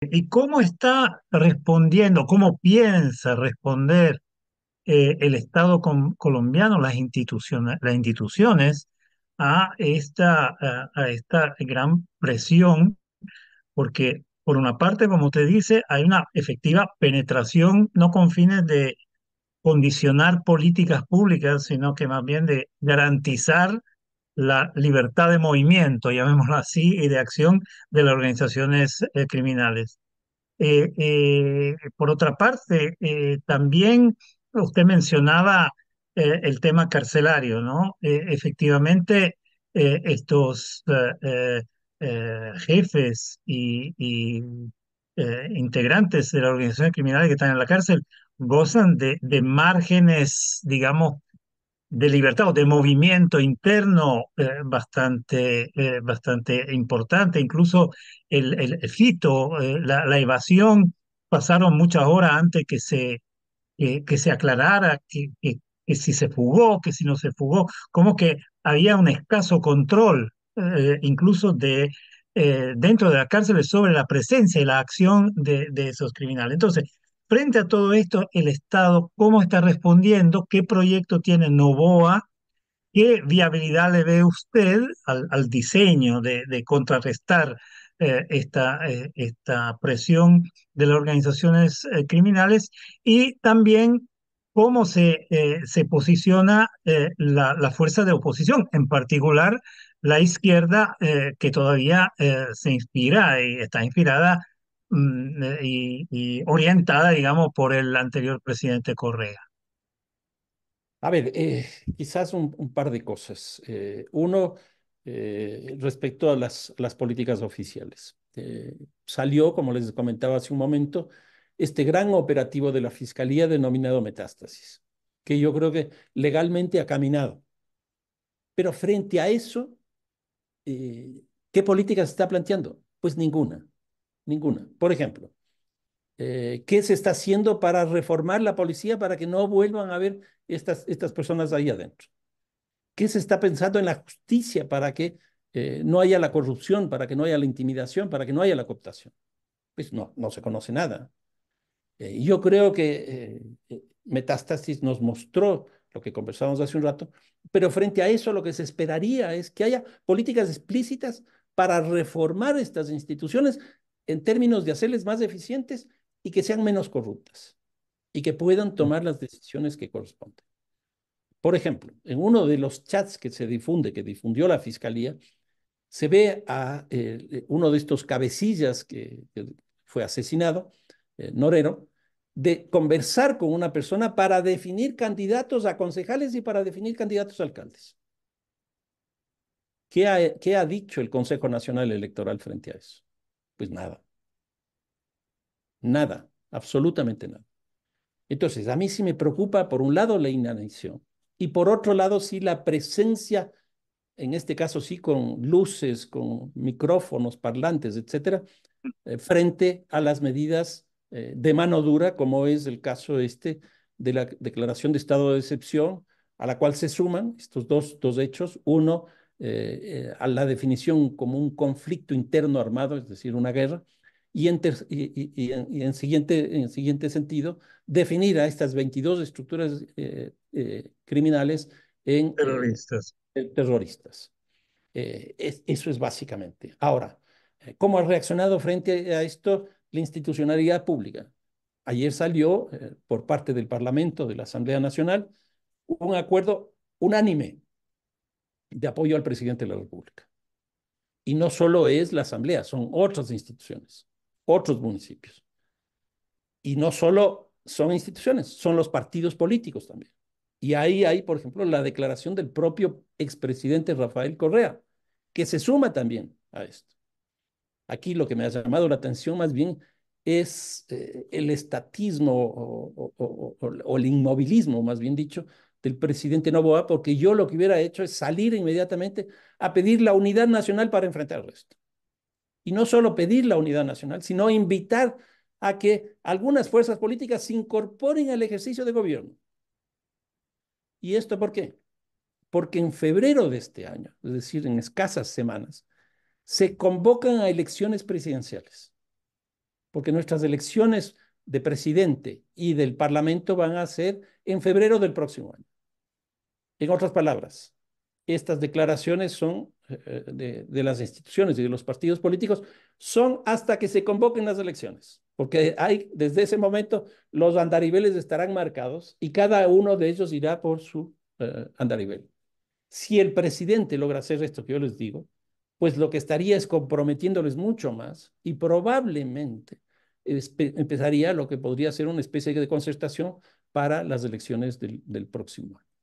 ¿Y cómo está respondiendo, cómo piensa responder eh, el Estado colombiano, las instituciones, las instituciones a esta, a, esta gran presión? Porque por una parte, como te dice, hay una efectiva penetración, no con fines de condicionar políticas públicas, sino que más bien de garantizar la libertad de movimiento, llamémoslo así, y de acción de las organizaciones eh, criminales. Eh, eh, por otra parte, también usted mencionaba el tema carcelario, ¿no? Efectivamente, estos jefes y, y, integrantes de las organizaciones criminales que están en la cárcel gozan de, de márgenes, digamos, de libertad o de movimiento interno eh, bastante, eh, bastante importante. Incluso el, el, fito, eh, la, la evasión, pasaron muchas horas antes que se, que, se aclarara que, que, que si se fugó, que si no se fugó, como que había un escaso control, incluso de, dentro de las cárceles sobre la presencia y la acción de, de esos criminales. Entonces, frente a todo esto, el Estado, ¿cómo está respondiendo? ¿Qué proyecto tiene Novoa? ¿Qué viabilidad le ve usted al, diseño de, contrarrestar eh, esta, eh, esta presión de las organizaciones eh, criminales? Y también cómo se, se posiciona la, fuerza de oposición, en particular la izquierda, que todavía se inspira y está inspirada y, y orientada, digamos, por el anterior presidente Correa. A ver, eh, quizás un, par de cosas. Eh, uno, eh, respecto a las, las políticas oficiales. Eh, salió, como les comentaba hace un momento, este gran operativo de la Fiscalía denominado Metástasis, que yo creo que legalmente ha caminado. Pero frente a eso, eh, ¿qué política está planteando? Pues ninguna, ninguna. Por ejemplo, eh, ¿qué se está haciendo para reformar la policía para que no vuelvan a haber estas, estas personas ahí adentro? ¿Qué se está pensando en la justicia para que eh, no haya la corrupción, para que no haya la intimidación, para que no haya la cooptación? Pues no, no se conoce nada. Eh, yo creo que Metástasis nos mostró lo que conversábamos hace un rato, pero frente a eso lo que se esperaría es que haya políticas explícitas para reformar estas instituciones en términos de hacerles más eficientes y que sean menos corruptas y que puedan tomar las decisiones que corresponden. Por ejemplo, en uno de los chats que se difunde, que difundió la Fiscalía, se ve a eh, uno de estos cabecillas que, que fue asesinado, eh, Norero, de conversar con una persona para definir candidatos a concejales y para definir candidatos a alcaldes. ¿Qué ha, qué ha dicho el Consejo Nacional Electoral frente a eso? Pues nada. Nada, absolutamente nada. Entonces, a mí sí me preocupa, por un lado, la inanición y por otro lado, sí la presencia, en este caso sí con luces, con micrófonos, parlantes, etcétera, eh, frente a las medidas eh, de mano dura, como es el caso este de la declaración de estado de excepción, a la cual se suman estos dos, dos hechos. Uno, eh, a la definición como un conflicto interno armado, es decir, una guerra, y en, ter, y, y, y, en, y en, siguiente, en siguiente sentido, definir a estas 22 estructuras eh, eh, criminales en terroristas. Eh, terroristas. Es, eso es básicamente. Ahora, ¿cómo ha reaccionado frente a esto la institucionalidad pública? Ayer salió por parte del Parlamento, de la Asamblea Nacional, un acuerdo unánime de apoyo al presidente de la República. Y no solo es la Asamblea, son otras instituciones otros municipios. Y no solo son instituciones, son los partidos políticos también. Y ahí hay, por ejemplo, la declaración del propio expresidente Rafael Correa, que se suma también a esto. Aquí lo que me ha llamado la atención más bien es eh, el estatismo o, o, el inmovilismo, más bien dicho, del presidente Novoa, porque yo lo que hubiera hecho es salir inmediatamente a pedir la unidad nacional para enfrentar esto. Y no solo pedir la unidad nacional, sino invitar a que algunas fuerzas políticas se incorporen al ejercicio de gobierno. ¿Y esto por qué? Porque en febrero de este año, es decir, en escasas semanas, se convocan a elecciones presidenciales. Porque nuestras elecciones de presidente y del parlamento van a ser en febrero del próximo año. En otras palabras, estas declaraciones son eh, de, de, las instituciones y de los partidos políticos, son hasta que se convoquen las elecciones, porque hay, desde ese momento los andariveles estarán marcados y cada uno de ellos irá por su uh, andarivel. Si el presidente logra hacer esto que yo les digo, pues lo que estaría es comprometiéndoles mucho más y probablemente empezaría lo que podría ser una especie de concertación para las elecciones del, próximo año.